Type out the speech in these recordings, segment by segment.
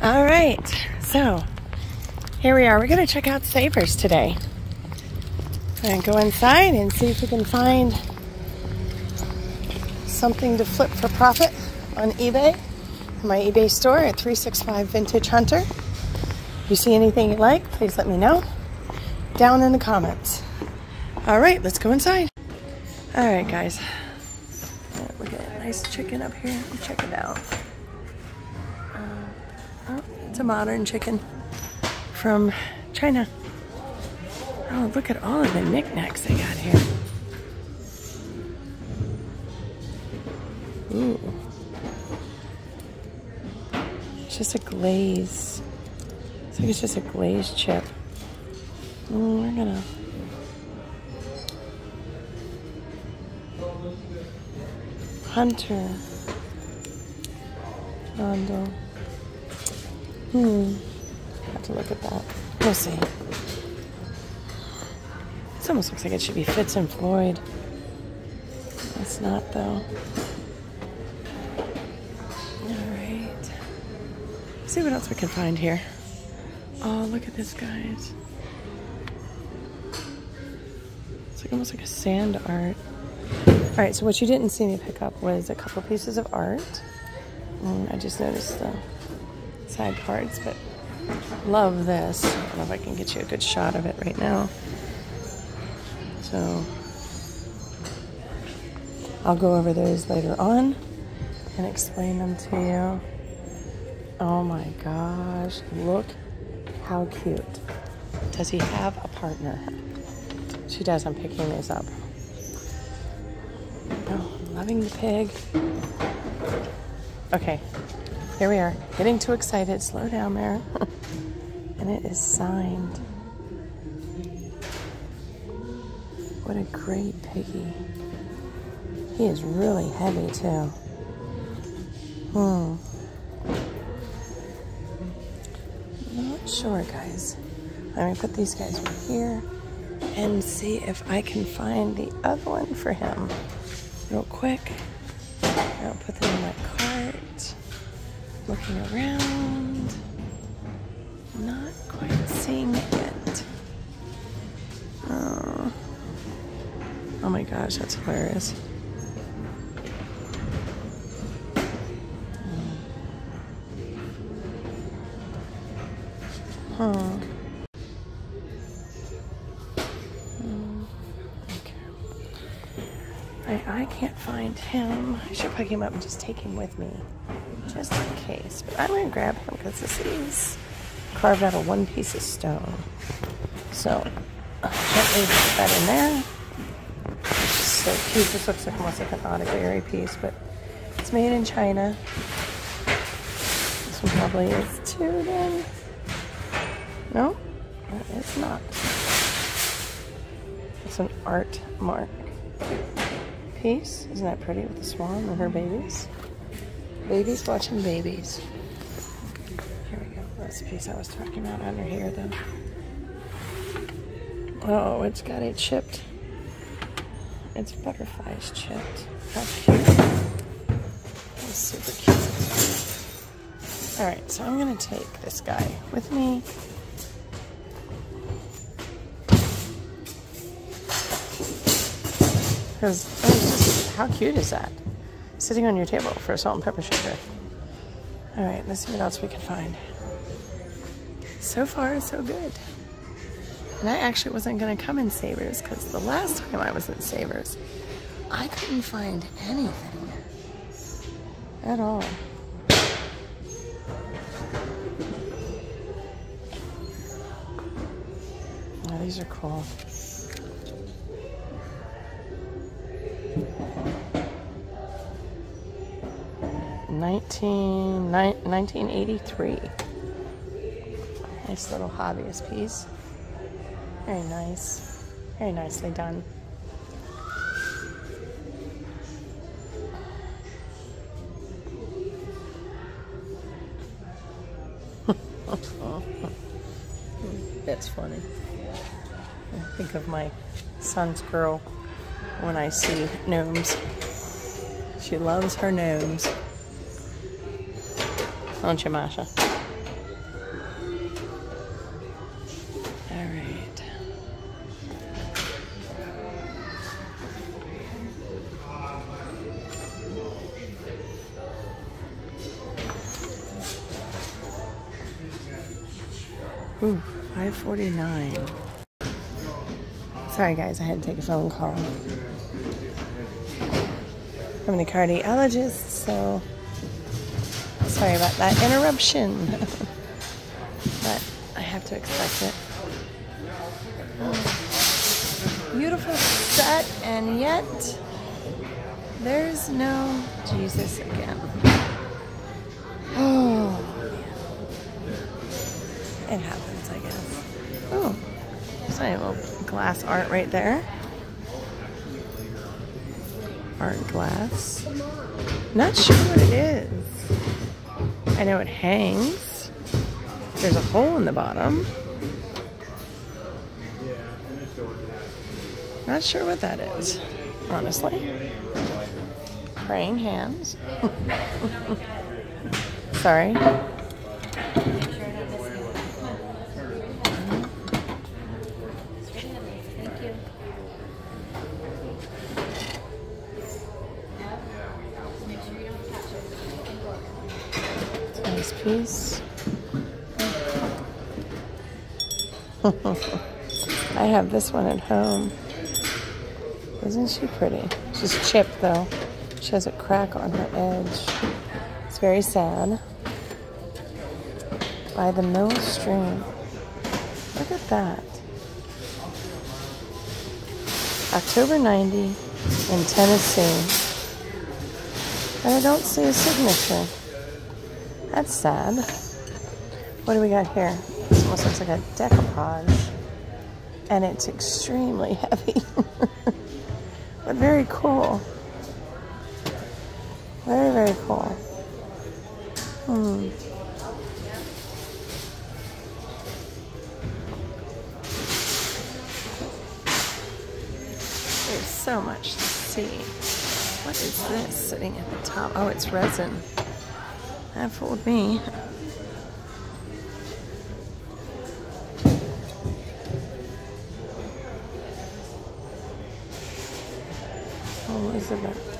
All right, so here we are. We're going to check out Savers today. And go inside and see if we can find something to flip for profit on eBay. My eBay store at 365 Vintage Hunter. If you see anything you like, please let me know down in the comments. All right, let's go inside. All right, guys. We got a nice chicken up here. Check it out. It's a modern chicken from China. Oh, look at all of the knickknacks they got here. Ooh. It's just a glaze. It's like it's just a glazed chip. Oh, we're gonna. Hunter. Rondo. Hmm. Have to look at that. We'll see. This almost looks like it should be Fitz and Floyd. It's not though. Alright. See what else we can find here. Oh, look at this, guys. It's like almost like a sand art. Alright, so what you didn't see me pick up was a couple pieces of art. And I just noticed the side cards, but love this. I don't know if I can get you a good shot of it right now. So I'll go over those later on and explain them to you. Oh my gosh, look how cute. Does he have a partner? She does, I'm picking these up. Oh, loving the pig. Okay, here we are. Getting too excited. Slow down there. and it is signed. What a great piggy. He is really heavy too. Hmm. Not sure, guys. Let me put these guys right here and see if I can find the other one for him real quick. I'll put them in my cart. Looking around. Not quite seeing it yet. Oh. Oh my gosh, that's hilarious. Hmm. Hmm, okay. I, I can't find him. I should pick him up and just take him with me, just in case. But I'm gonna grab him because this is carved out of one piece of stone. So gently put that in there. So cute. This looks like almost like an Oddberry piece, but it's made in China. This one probably is too then. No, it's not. It's an art mark piece. Isn't that pretty with the swan and her babies? Babies watching babies. Here we go. That's the piece I was talking about under here, though. Oh, it's got it chipped. It's butterflies chipped. How cute. That's super cute. Alright, so I'm going to take this guy with me. Because, how cute is that? Sitting on your table for a salt and pepper shaker. All right, let's see what else we can find. So far, so good. And I actually wasn't to come in Savers because the last time I was in Savers, I couldn't find anything at all. Oh, these are cool. 19, 1983. Nice little hobbyist piece. Very nice. Very nicely done. That's funny. I think of my son's girl when I see gnomes. She loves her gnomes aren't you, Masha? Alright. Ooh, 549. Sorry guys, I had to take a phone call. I'm cardiologist, so sorry about that interruption. but I have to expect it. Beautiful set, and yet there's no Jesus again. Oh, it happens, I guess. Oh, there's little glass art right there. Art glass. Not sure what it is. I know it hangs. There's a hole in the bottom. Not sure what that is, honestly. Praying hands. Sorry. Nice piece. I have this one at home. Isn't she pretty? She's chipped though. She has a crack on her edge. It's very sad. By the mill stream. Look at that. October 90 in Tennessee. And I don't see a signature. That's sad. What do we got here? Almost looks like a decoupage. And it's extremely heavy. but very cool. Very, very cool. Hmm. There's so much to see. What is this sitting at the top? Oh, it's resin. That fooled me. Oh, Elizabeth.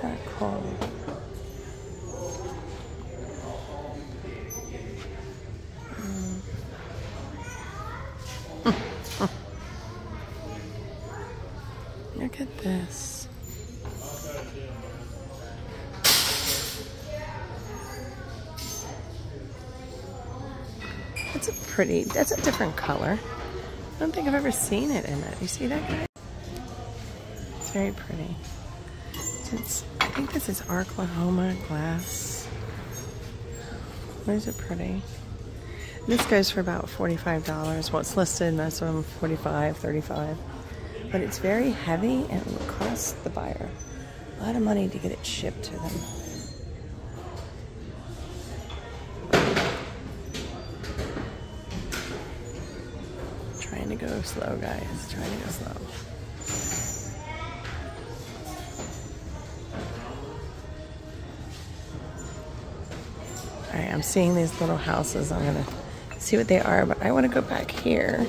Kind of cool. Look at this. That's a pretty, that's a different color. I don't think I've ever seen it in that. You see that guy? It's very pretty. It's, I think this is Oklahoma glass. Where is it pretty? This goes for about $45. Well, it's listed, most of them 45 35 But it's very heavy and it will cost the buyer a lot of money to get it shipped to them. Trying to go slow, guys. Trying to go slow. All right, I'm seeing these little houses. I'm gonna see what they are, but I want to go back here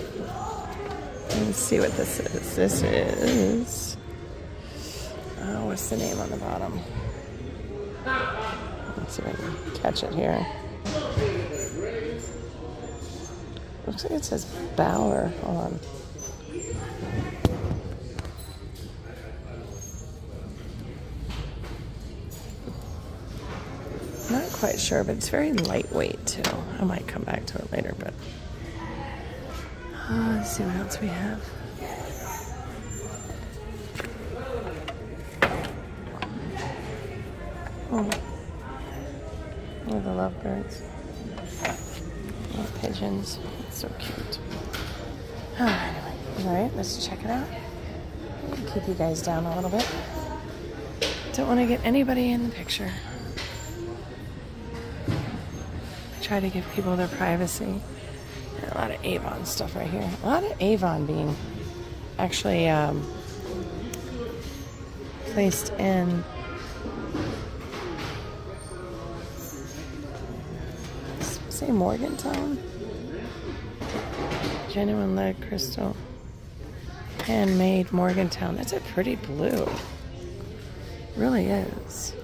and see what this is. This is. Oh, what's the name on the bottom? Let's see if I can catch it here. Looks like it says Bauer. Hold on. Not quite sure, but it's very lightweight too. I might come back to it later, but uh, let's see what else we have. It's so cute. Oh, anyway, all right, let's check it out. Keep you guys down a little bit. Don't want to get anybody in the picture. I try to give people their privacy. a lot of Avon stuff right here. A lot of Avon being actually um, placed in say Morgantown. Genuine lead crystal. Handmade Morgantown. That's a pretty blue. Really is.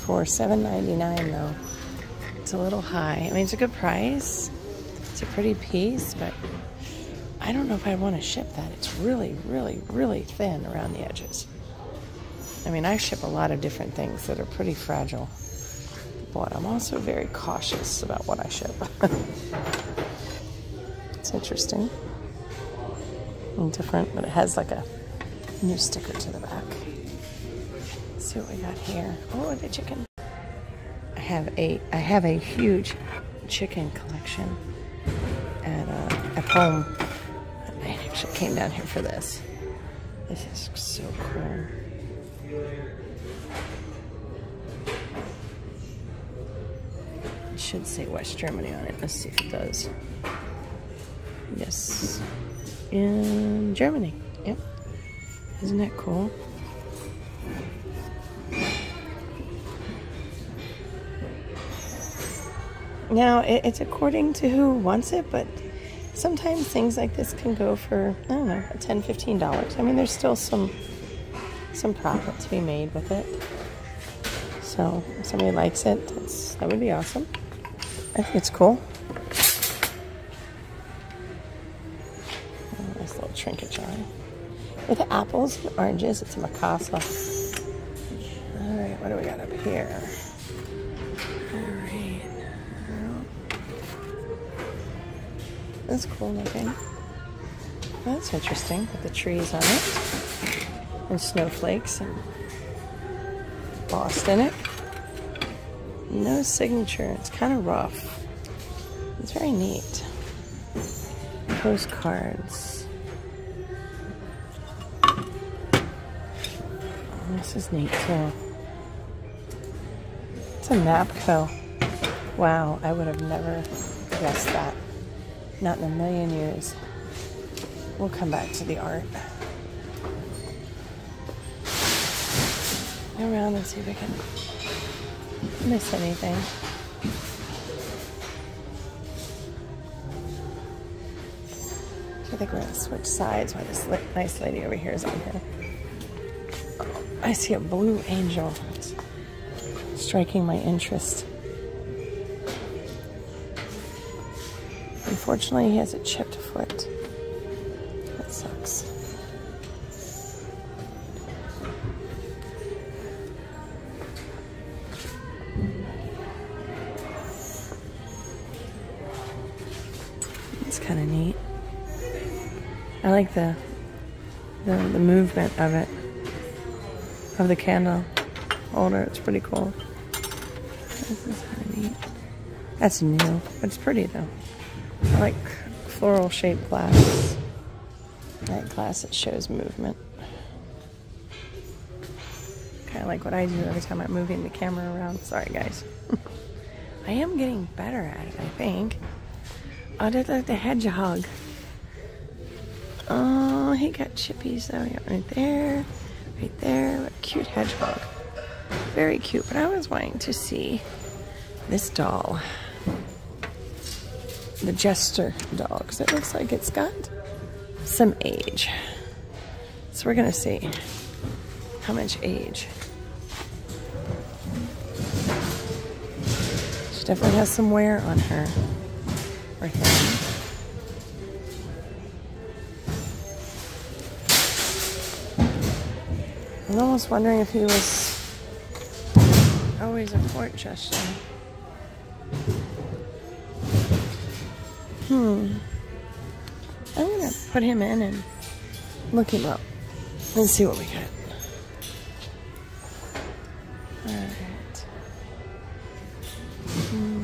For $7.99 though. It's a little high. I mean, it's a good price. It's a pretty piece, but I don't know if I'd want to ship that. It's really, really, really thin around the edges. I mean, I ship a lot of different things that are pretty fragile, but I'm also very cautious about what I ship. it's interesting and different, but it has like a new sticker to the back. Let's see what we got here. Oh, the chicken. I have a I have a huge chicken collection at uh, at home. I actually came down here for this. This is so cool. It should say West Germany on it. Let's see if it does. Yes. In Germany. Yep. Isn't that cool? Now, it's according to who wants it, but sometimes things like this can go for, I don't know, $10, $15. I mean, there's still some some profit to be made with it. So, if somebody likes it, that would be awesome. I think it's cool. Oh, nice trinket jar. With apples and oranges, it's a Mikasa. Alright, what do we got up here? Alright. That's cool looking. That's interesting with the trees on it. And snowflakes and in it. No signature. It's kind of rough. It's very neat. Postcards. This is neat too. It's a Napco. Wow, I would have never guessed that. Not in a million years. We'll come back to the art. Go around and see if we can miss anything. I think we're gonna switch sides while this nice lady over here is on here. I see a blue angel striking my interest. Unfortunately, he has a chipped foot. That sucks. It's kind of neat. I like the, the the movement of it of the candle holder. It's pretty cool. This is kind of neat. That's new. It's pretty though. I like floral shaped glass. Like glass that shows movement. Kind of like what I do every time I'm moving the camera around. Sorry, guys. I am getting better at it, I think. Oh, did like the hedgehog. Oh, he got chippies though. Right there right there. A cute hedgehog. Very cute. But I was wanting to see this doll. The Jester doll. Because it looks like it's got some age. So we're to see how much age. She definitely has some wear on her. Or him. I'm almost wondering if he was always a court jester. Hmm. I'm gonna put him in and look him up and see what we get. Alright. Hmm.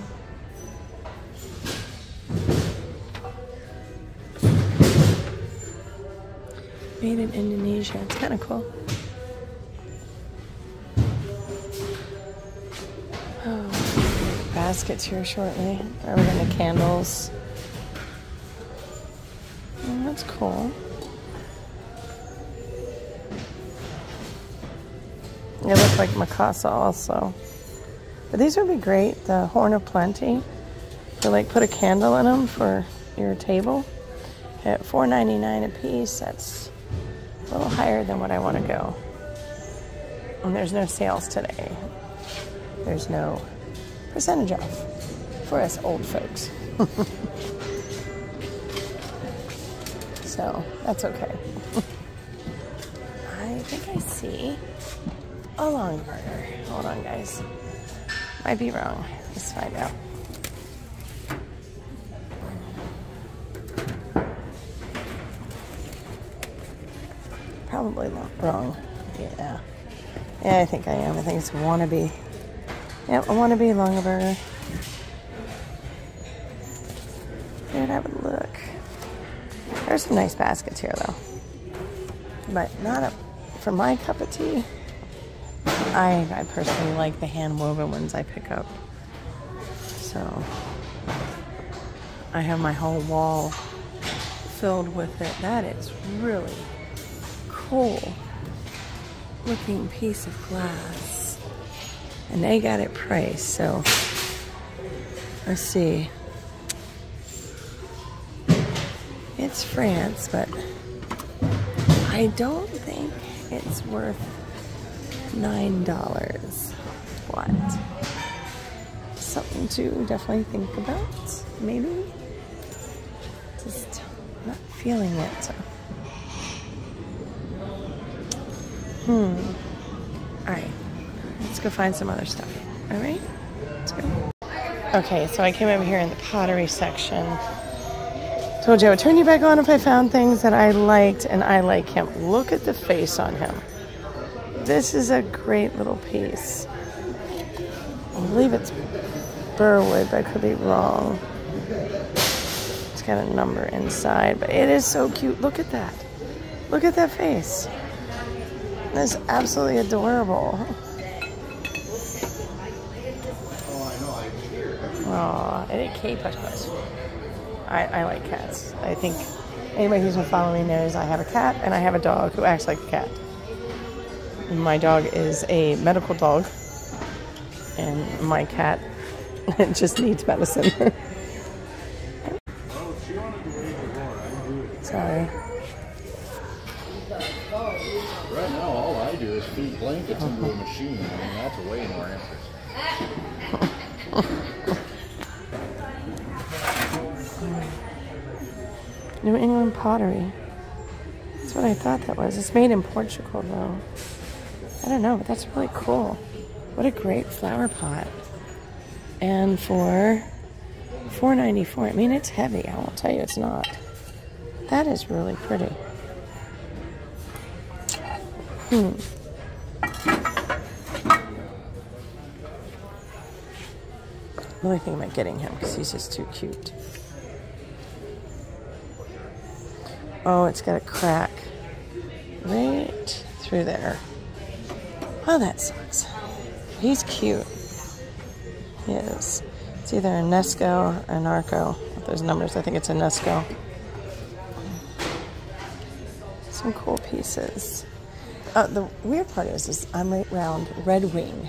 Made in Indonesia. It's kind of cool. Baskets here shortly. Are we going to candles? Oh, that's cool. They look like Mikasa also. But these would be great. The Horn of Plenty. To like put a candle in them for your table at $4.99 a piece. That's a little higher than what I want to go. And there's no sales today. There's no percentage off for us old folks. so that's okay. I think I see a Longaberger. Hold on, guys. Might be wrong. Let's find out. Probably not wrong. Yeah. Yeah, I think I am. I think it's wannabe. Yep, I want to be a Longaberger. Dude, have a look. There's some nice baskets here, though. But not a, for my cup of tea. I, I personally like the hand woven ones I pick up. So I have my whole wall filled with it. That is really cool looking piece of glass. And they got it priced, so let's see. It's France, but I don't think it's worth nine dollars. What? Something to definitely think about, maybe. Just not feeling it. Hmm. Go find some other stuff. Alright? Let's go. Okay, so I came over here in the pottery section. Told you I would turn you back on if I found things that I liked, and I like him. Look at the face on him. This is a great little piece. I believe it's Burwood, but I could be wrong. It's got a number inside, but it is so cute. Look at that. Look at that face. That's absolutely adorable. K push push. I, I like cats. I think anybody who's been following me knows I have a cat and I have a dog who acts like a cat. My dog is a medical dog, and my cat just needs medicine. pottery. That's what I thought that was. It's made in Portugal, though. I don't know, but that's really cool. What a great flower pot. And for $4.94, I mean, it's heavy. I won't tell you it's not. That is really pretty. Hmm. Really thinking about getting him because he's just too cute. Oh, it's got a crack right through there. Oh, that sucks. He's cute. He is. It's either a Nesco or Narco. With those numbers, I think it's a Nesco. Some cool pieces. Uh, the weird part is, is I'm right around Red Wing,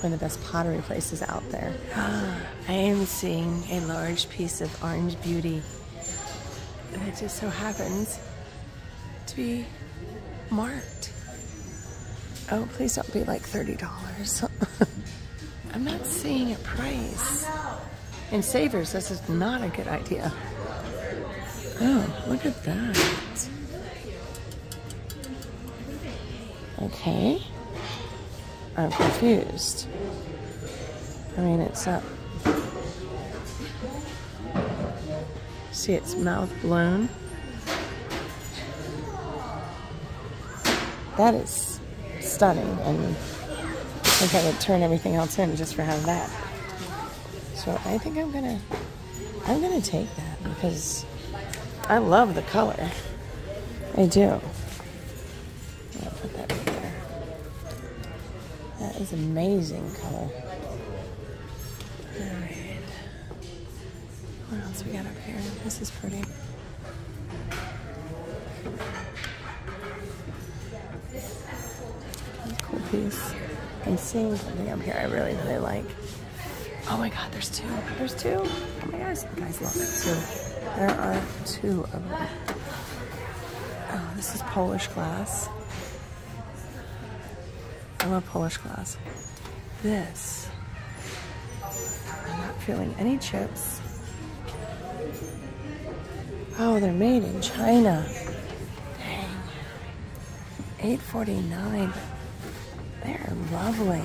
one of the best pottery places out there. I am seeing a large piece of orange beauty and it just so happens to be marked. Oh, please don't be like $30. I'm not seeing a price. In Savers, this is not a good idea. Oh, look at that. Okay. I'm confused. I mean, it's up. See its mouth blown. That is stunning and I think I would turn everything else in just for having that. So I think I'm gonna I'm gonna take that because I love the color. I do. I'll put that right there. That is amazing color. This is pretty. Cool piece. I'm seeing something up here I really, really like. Oh my god, there's two. There's two. Oh my gosh, guys love it too. There are two of them. Oh, this is Polish glass. I love Polish glass. This, I'm not feeling any chips. Oh, they're made in China. Dang. 849. They're lovely.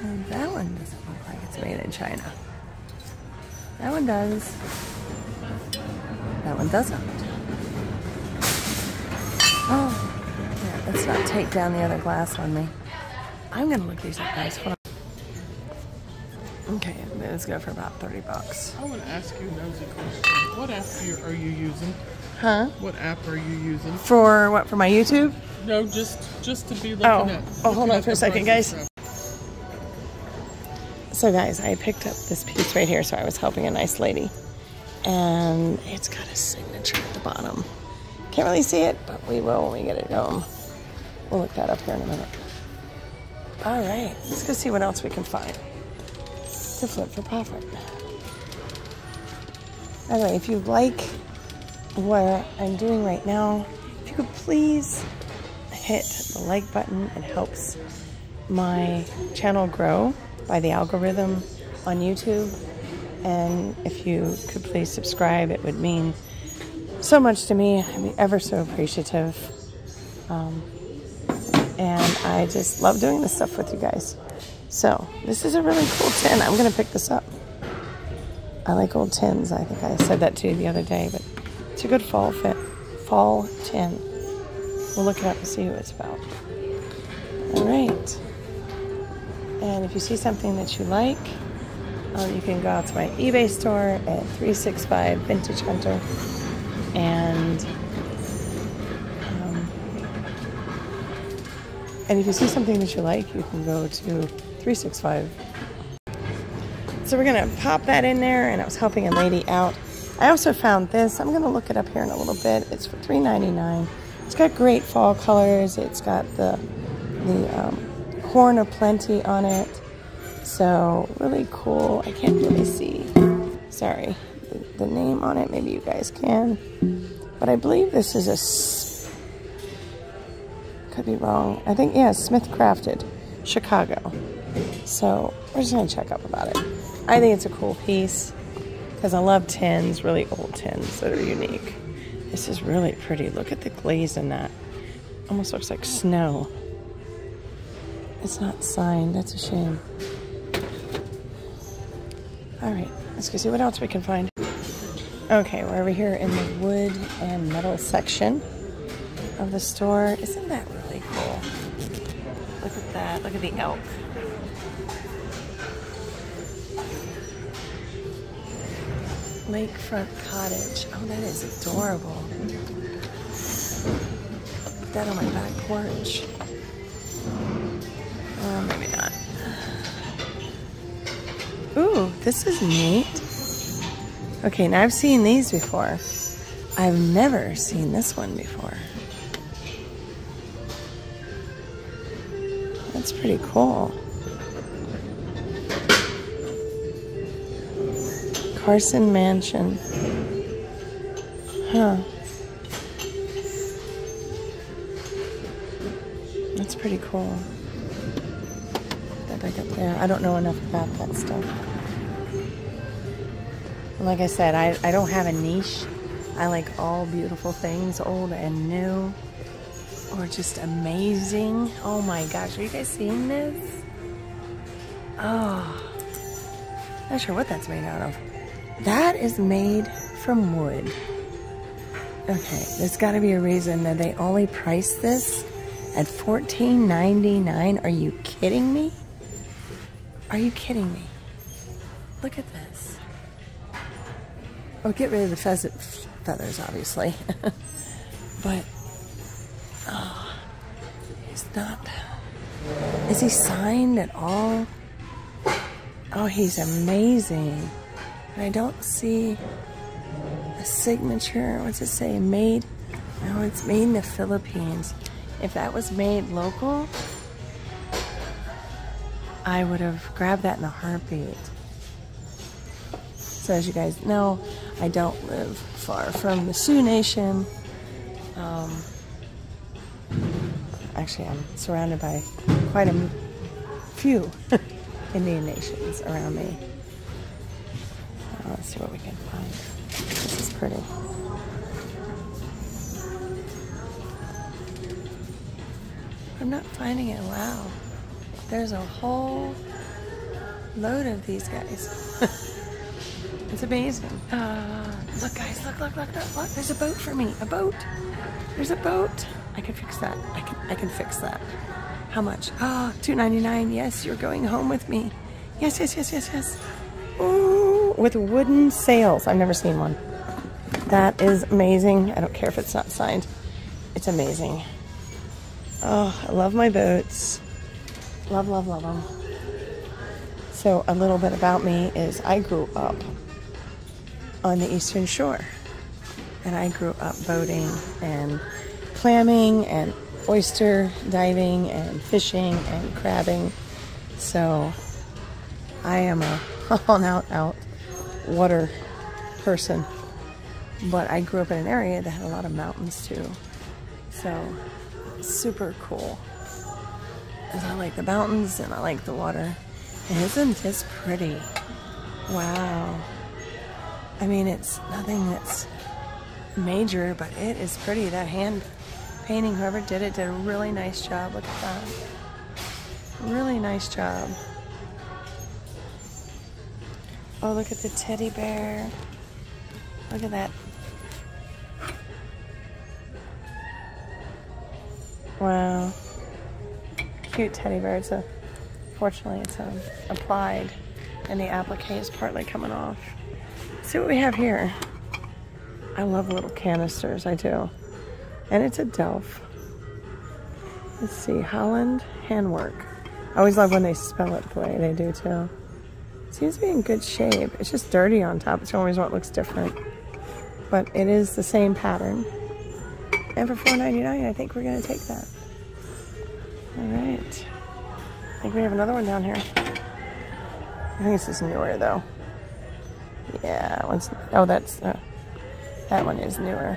And that one doesn't look like it's made in China. That one does. That one doesn't. Oh, yeah, let's not take down the other glass on me. I'm gonna look these up, guys. Okay, let's go for about 30 bucks. I want to ask you a nosy question. What app are you, using? Huh? What app are you using? For what? For my YouTube? No, just just to be looking Oh. at. Oh, hold on for a second, guys. stuff. So, guys, I picked up this piece right here, so I was helping a nice lady. And it's got a signature at the bottom. Can't really see it, but we will when we get it home. We'll look that up here in a minute. All right, let's go see what else we can find to flip for profit. By the way, if you like what I'm doing right now, if you could please hit the like button, it helps my channel grow by the algorithm on YouTube. And if you could please subscribe, it would mean so much to me. I'd be ever so appreciative. Um, and I just love doing this stuff with you guys. So, this is a really cool tin. I'm going to pick this up. I like old tins. I think I said that to you the other day, but it's a good fall fit. Fall tin. We'll look it up and see who it's about. All right. And if you see something that you like, um, you can go out to my eBay store at 365 Vintage Hunter. And um, and if you see something that you like, you can go to 365. So we're gonna pop that in there, and I was helping a lady out. I also found this. I'm gonna look it up here in a little bit. It's for $3.99. It's got great fall colors. It's got the the um, horn of plenty on it. So really cool. I can't really see. Sorry, the, the name on it. Maybe you guys can. But I believe this is a. Could be wrong. I think yeah, Smith Crafted, Chicago. So we're just gonna check up about it. I think it's a cool piece because I love tins, really old tins that are unique. This is really pretty. Look at the glaze in that. Almost looks like snow. It's not signed. That's a shame. All right, let's go see what else we can find. Okay, we're over here in the wood and metal section of the store. Isn't that really cool? Look at that. Look at the elk. Lakefront cottage. Oh, that is adorable. Put that on my back porch. Oh, maybe not. Ooh, this is neat. Okay, now I've seen these before. I've never seen this one before. That's pretty cool. Carson Mansion. Huh. That's pretty cool. That back up there. I don't know enough about that stuff. Like I said, I, I don't have a niche. I like all beautiful things, old and new, or just amazing. Oh my gosh, are you guys seeing this? Oh, not sure what that's made out of. That is made from wood. Okay, there's got to be a reason that they only price this at $14.99. Are you kidding me? Are you kidding me? Look at this. Oh, get rid of the pheasant feathers, obviously. but, oh, he's not. Is he signed at all? Oh, he's amazing. I don't see a signature. What's it say? Made? No, it's made in the Philippines. If that was made local, I would have grabbed that in a heartbeat. So as you guys know, I don't live far from the Sioux Nation. Um, actually, I'm surrounded by quite a few Indian nations around me. Uh, let's see what we can find. This is pretty. I'm not finding it. Wow. There's a whole load of these guys. it's amazing. Uh, look, guys, look, look, look, look, look. There's a boat for me. A boat. There's a boat. I can fix that. I can, I can fix that. How much? Ah, oh, two ninety nine. Yes, you're going home with me. Yes, yes, yes, yes, yes. Ooh, with wooden sails. I've never seen one. That is amazing. I don't care if it's not signed. It's amazing. Oh, I love my boats. Love, love, love them. So, a little bit about me is I grew up on the Eastern Shore. And I grew up boating and clamming and oyster diving and fishing and crabbing. So, I am a all out, out water person. But I grew up in an area that had a lot of mountains too. So, super cool. Because I like the mountains and I like the water. Isn't this pretty? Wow. I mean, it's nothing that's major, but it is pretty. That hand painting, whoever did it, did a really nice job. Look at that. Really nice job. Oh, look at the teddy bear. Look at that. Wow. Cute teddy bear. It's a, fortunately, it's um, applied and the applique is partly coming off. Let's see what we have here. I love little canisters, I do. And it's a Delft. Let's see, Holland handwork. I always love when they spell it the way they do too. Be in good shape. It's just dirty on top. It's the only reason it looks different. But it is the same pattern. And for $4.99, I think we're going to take that. All right. I think we have another one down here. I think this is newer, though. Yeah, one's, oh, that's, uh, that one is newer.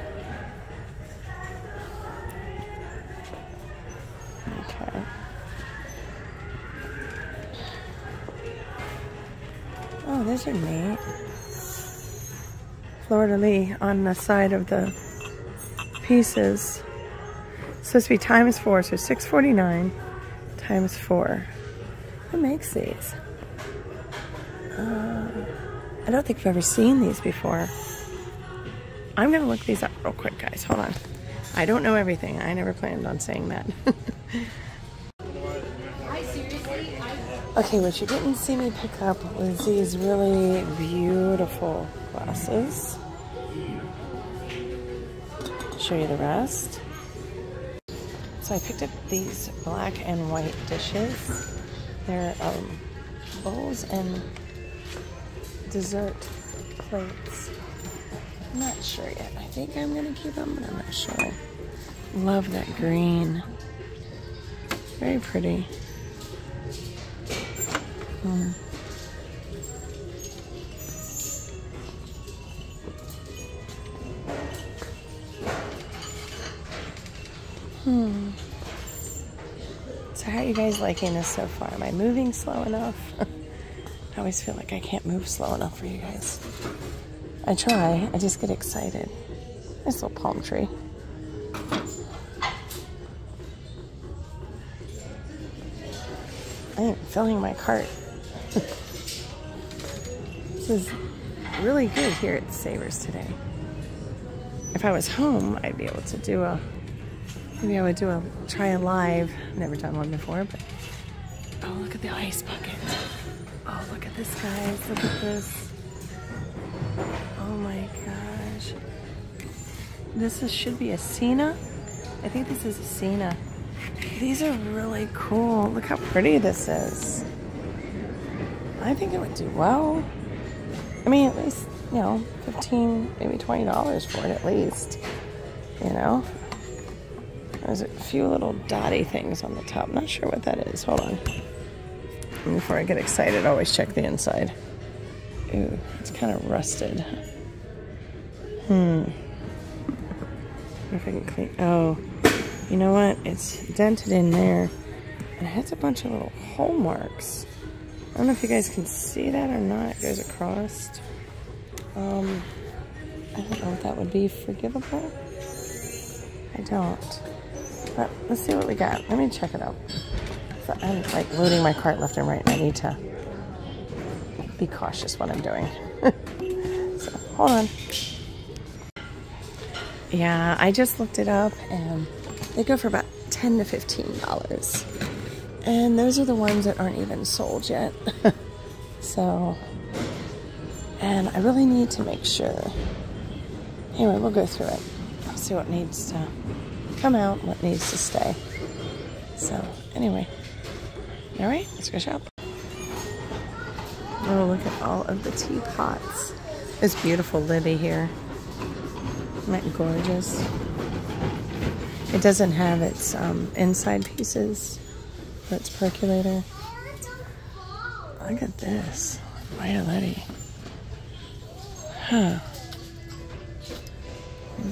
Are neat. Fleur-de-lis on the side of the pieces. It's supposed to be times four, so 649 times four. Who makes these? Uh, I don't think I've ever seen these before. I'm gonna look these up real quick, guys. Hold on. I don't know everything. I never planned on saying that. Okay, what you didn't see me pick up was these really beautiful glasses. Show you the rest. So I picked up these black and white dishes. They're um, bowls and dessert plates. I'm not sure yet. I think I'm gonna keep them, but I'm not sure. Love that green. Very pretty. Hmm. Hmm. So how are you guys liking this so far? Am I moving slow enough? I always feel like I can't move slow enough for you guys. I try, I just get excited. Nice little palm tree. I am filling my cart. This is really good here at Savers today. If I was home, I'd be able to do a, maybe I would do a, try a live, never done one before, but, oh, look at the ice bucket. Oh, look at this, guys, look at this. Oh my gosh. This is, should be a Cena. I think this is a Cena. These are really cool. Look how pretty this is. I think it would do well. I mean, at least, you know, 15 maybe $20 for it at least. You know? There's a few little dotty things on the top. Not sure what that is. Hold on. Before I get excited, always check the inside. Ooh, it's kind of rusted. Hmm. If I can clean. Oh, you know what? It's dented in there. And it has a bunch of little hole marks. I don't know if you guys can see that or not. It goes across. Um, I don't know if that would be forgivable. I don't. But let's see what we got. Let me check it out. So I'm like loading my cart left and right, and I need to be cautious what I'm doing. so hold on. Yeah, I just looked it up, and they go for about ten to fifteen dollars. And those are the ones that aren't even sold yet. so, and I really need to make sure. Anyway, we'll go through it. I'll see what needs to come out, what needs to stay. So, anyway. All right, let's go shop. Oh, look at all of the teapots. This beautiful Libby here. Isn't that gorgeous? It doesn't have its um, inside pieces for its percolator. Look at this. Violetti. Huh.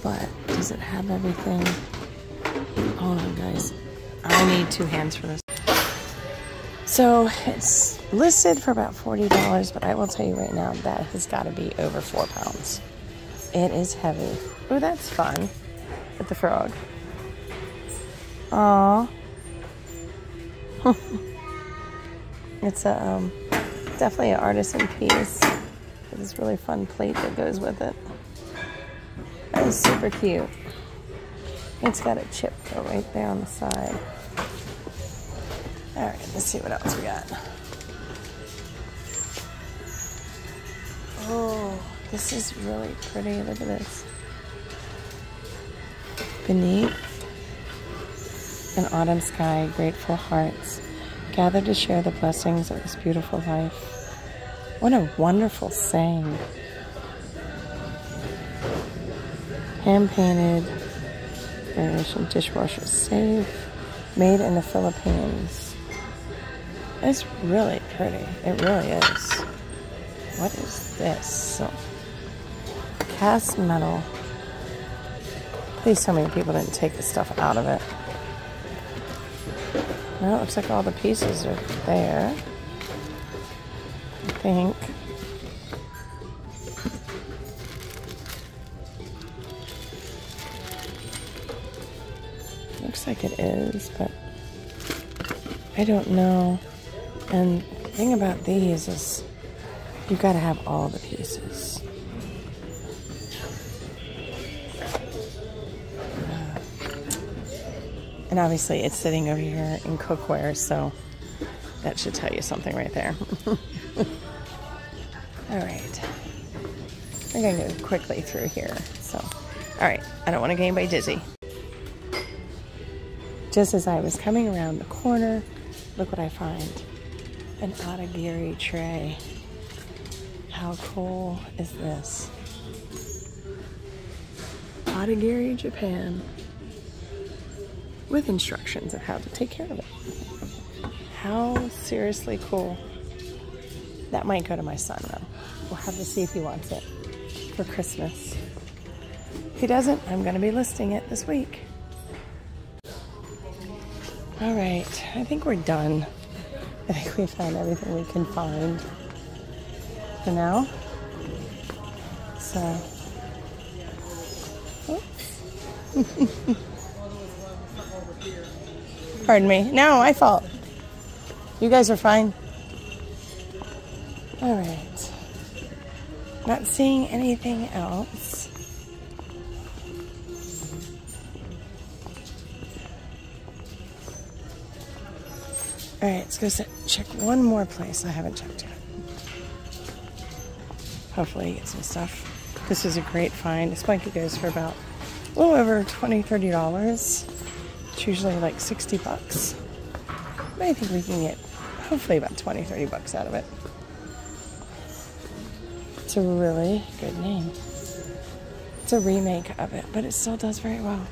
But does it have everything? Hold on, guys. I need two hands for this. So it's listed for about $40, but I will tell you right now that has got to be over four pounds. It is heavy. Oh, that's fun. With the frog. Aww. it's a um, definitely an artisan piece. This really fun plate that goes with it. That is super cute. It's got a chip though right there on the side. All right, let's see what else we got. Oh, this is really pretty. Look at this. Beneath an autumn sky, grateful hearts gather to share the blessings of this beautiful life. What a wonderful saying. Hand painted, variation dishwasher safe, made in the Philippines. It's really pretty. It really is. What is this? So, cast metal. Please tell me people didn't take the stuff out of it. Well, it looks like all the pieces are there. I think. Looks like it is, but I don't know. And the thing about these is you've got to have all the pieces. And obviously it's sitting over here in cookware, so that should tell you something right there. all right. We're to go quickly through here. So, all right. I don't want to get anybody dizzy. Just as I was coming around the corner, look what I find. An Atagiri tray. How cool is this? Atagiri, Japan with instructions of how to take care of it. How seriously cool. That might go to my son though. We'll have to see if he wants it for Christmas. If he doesn't, I'm going to be listing it this week. All right, I think we're done. I think we found everything we can find for now. So, oops. Pardon me. No, my fault. You guys are fine. All right. Not seeing anything else. All right, let's go set, check one more place I haven't checked yet. Hopefully get some stuff. This is a great find. This blanket goes for about a little over $20, $30. Usually like 60 bucks. But I think we can get hopefully about 20, 30 bucks out of it. It's a really good name. It's a remake of it, but it still does very well.